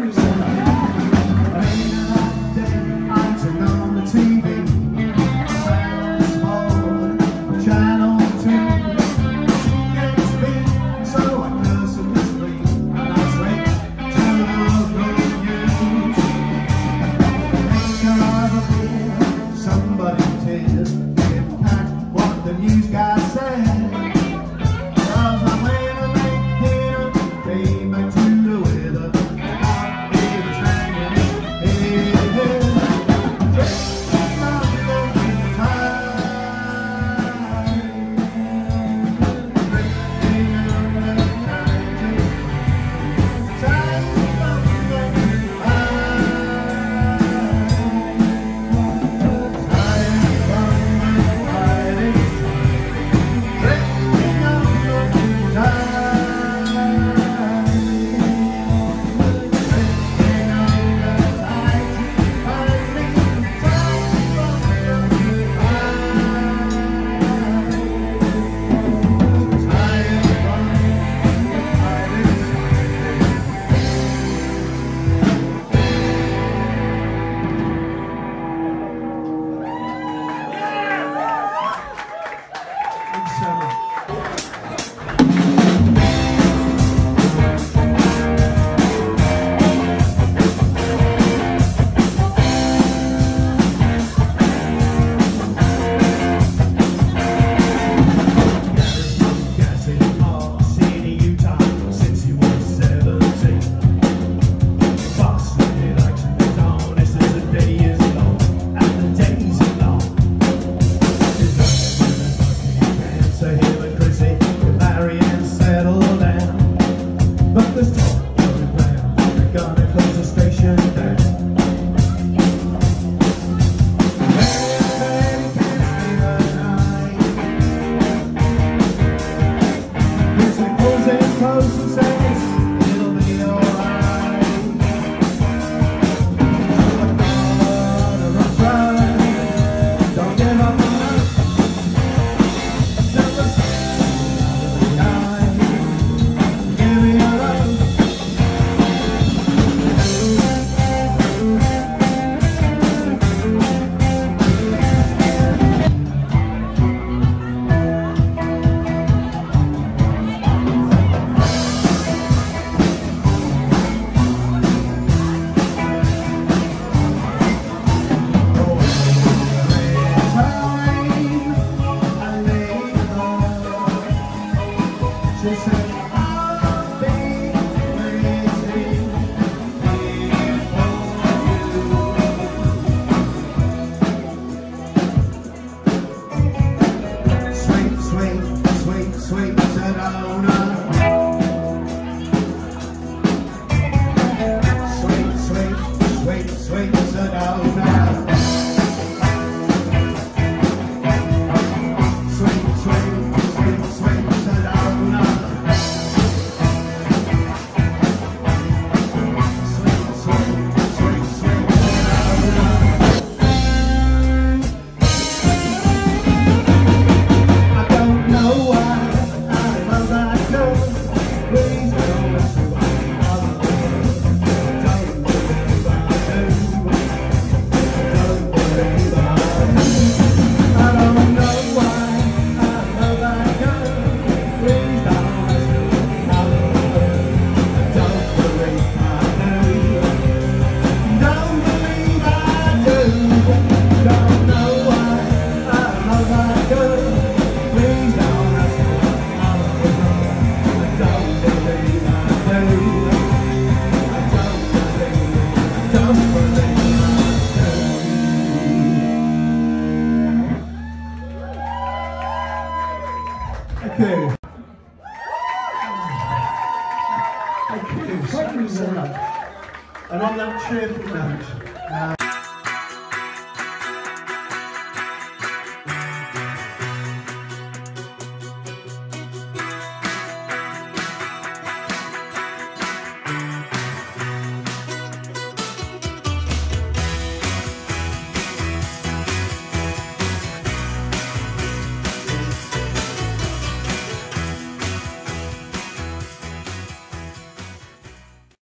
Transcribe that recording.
reason. birthday. Thank you so much. And on that cheerful note, uh